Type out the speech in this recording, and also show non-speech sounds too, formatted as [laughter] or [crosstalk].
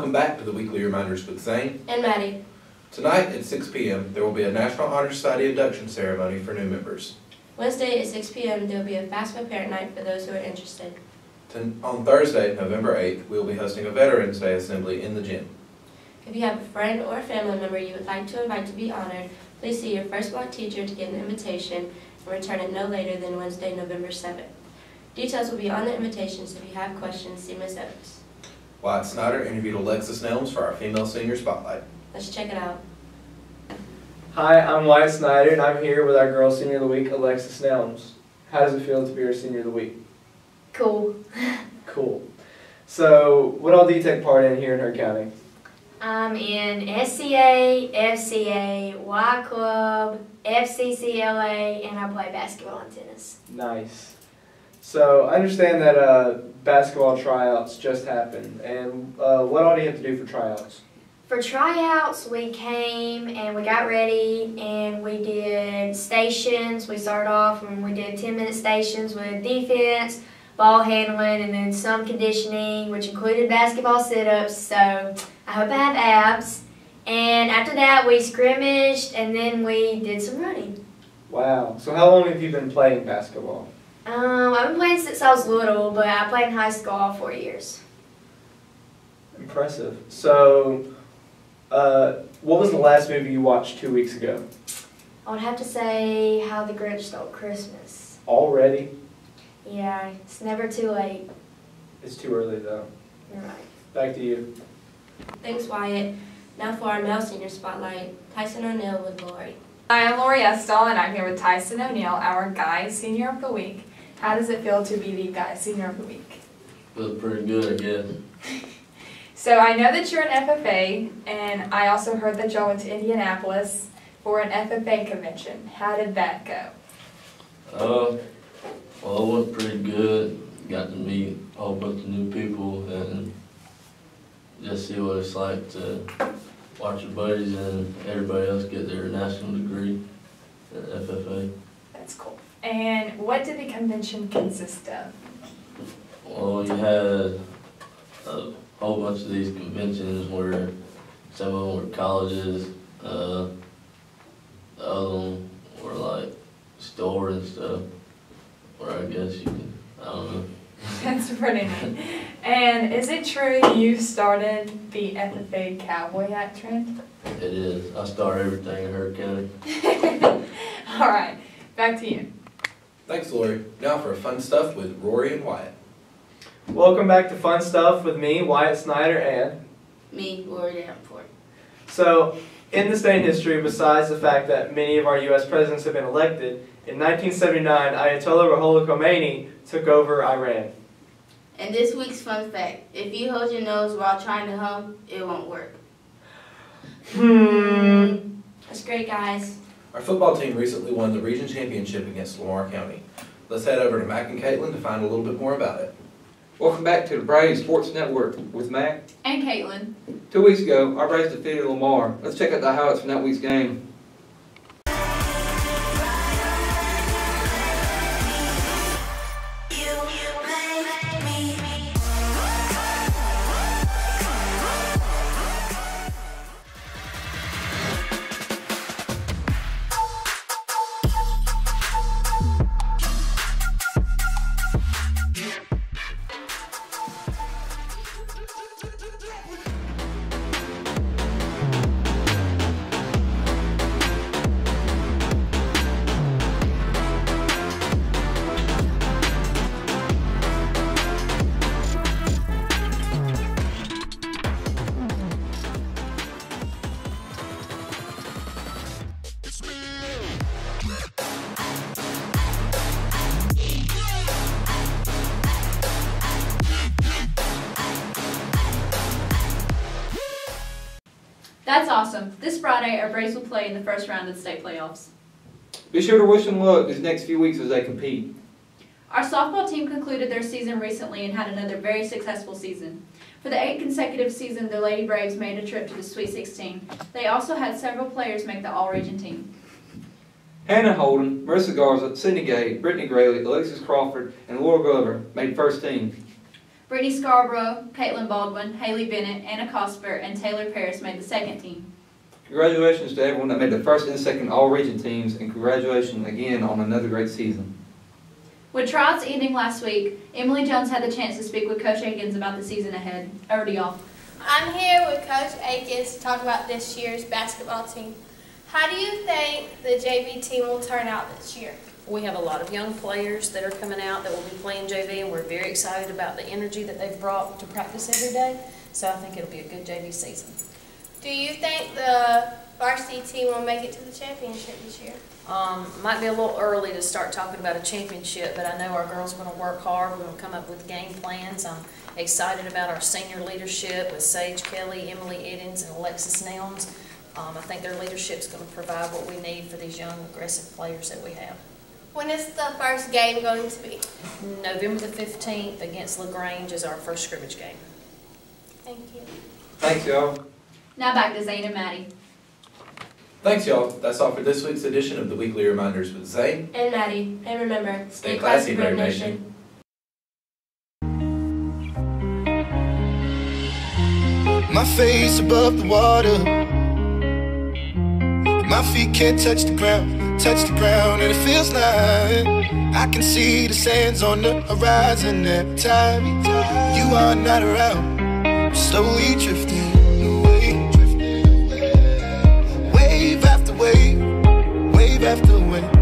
Welcome back to the Weekly Reminders with Zane. And Maddie. Tonight at 6 p.m., there will be a National Honor Society induction ceremony for new members. Wednesday at 6 p.m. there will be a FAFSA parent night for those who are interested. On Thursday, November 8th, we will be hosting a Veterans Day assembly in the gym. If you have a friend or a family member you would like to invite to be honored, please see your first block teacher to get an invitation and return it no later than Wednesday, November 7th. Details will be on the invitation, so if you have questions, see Ms. Oates. Wyatt Snyder interviewed Alexis Nelms for our Female Senior Spotlight. Let's check it out. Hi, I'm Wyatt Snyder, and I'm here with our Girl Senior of the Week, Alexis Nelms. How does it feel to be our Senior of the Week? Cool. [laughs] Cool. So, what all do you take part in here in Heard County? I'm in SCA, FCA, Y Club, FCCLA, and I play basketball and tennis. Nice. So, I understand that uh, basketball tryouts just happened, and uh, what all do you have to do for tryouts? For tryouts, we came and we got ready and we did stations. We started off and we did 10 minute stations with defense, ball handling, and then some conditioning, which included basketball sit ups. So I hope I have abs. And after that, we scrimmaged and then we did some running. Wow. So, how long have you been playing basketball? Um, I've been playing since I was little, but I played in high school all four years. Impressive. So, uh, what was the last movie you watched two weeks ago? I would have to say How the Grinch Stole Christmas. Already? Yeah, it's never too late. It's too early, though. You're right. Back to you. Thanks, Wyatt. Now for our male senior spotlight, Tyson O'Neill with Lori. Hi, I'm Lori Estall, and I'm here with Tyson O'Neill, our Guy Senior of the Week. How does it feel to be the Guy Senior of the Week? Feels pretty good, I guess. [laughs] So I know that you're an FFA, and I also heard that y'all went to Indianapolis for an FFA convention. How did that go? Uh, well, it went pretty good. Got to meet a whole bunch of new people and just see what it's like to watch your buddies and everybody else get their national degree at FFA. That's cool. And what did the convention consist of? Well, you had a whole bunch of these conventions where some of them were colleges, uh, the other them were like stores and stuff, where I guess you can, I don't know. [laughs] That's pretty neat. And is it true you started the FFA cowboy hat trend? It is. I start everything in County. [laughs] All right, back to you. Thanks, Lori. Now for fun stuff with Rory and Wyatt. Welcome back to Fun Stuff with me, Wyatt Snyder, and Me, Lori Davenport. so in this day in history, besides the fact that many of our U.S. presidents have been elected, in 1979, Ayatollah Ruhollah Khomeini took over Iran. And this week's fun fact, if you hold your nose while trying to hum, it won't work. Hmm. That's great, guys. Our football team recently won the region championship against Lamar County. Let's head over to Mac and Caitlin to find a little bit more about it. Welcome back to the Braves Sports Network with Mac. And Caitlin. Two weeks ago, our Braves defeated Lamar. Let's check out the highlights from that week's game. That's awesome. This Friday, our Braves will play in the first round of the state playoffs. Be sure to wish them luck these next few weeks as they compete. Our softball team concluded their season recently and had another very successful season. For the eighth consecutive season, the Lady Braves made a trip to the Sweet 16. They also had several players make the All-Region team. Hannah Holden, Marissa Garza, Sydney Gay, Brittany Grayley, Alexis Crawford, and Laura Glover made first team. Brittany Scarborough, Caitlin Baldwin, Haley Bennett, Anna Cosper, and Taylor Paris made the second team. Congratulations to everyone that made the first and second all-region teams, and congratulations again on another great season. With tryouts ending last week, Emily Jones had the chance to speak with Coach Akins about the season ahead. Over to y'all. I'm here with Coach Akins to talk about this year's basketball team. How do you think the JV team will turn out this year? We have a lot of young players that are coming out that will be playing JV, and we're very excited about the energy that they've brought to practice every day. So I think it'll be a good JV season. Do you think the varsity team will make it to the championship this year? Um, might be a little early to start talking about a championship, but I know our girls are going to work hard. We're going to come up with game plans. I'm excited about our senior leadership with Sage Kelly, Emily Eddins, and Alexis Nelms. Um, I think their leadership is going to provide what we need for these young, aggressive players that we have. When is the first game going to be? November the 15th against LaGrange is our first scrimmage game. Thank you. Thanks, y'all. Now back to Zane and Maddie. Thanks, y'all. That's all for this week's edition of the Weekly Reminders with Zane. And Maddie, and remember, Stay classy, Brave Nation. My face above the water. My feet can't touch the ground, touch the ground and it feels like I can see the sands on the horizon every time you are not around. I'm slowly drifting away, wave after wave, wave after wave.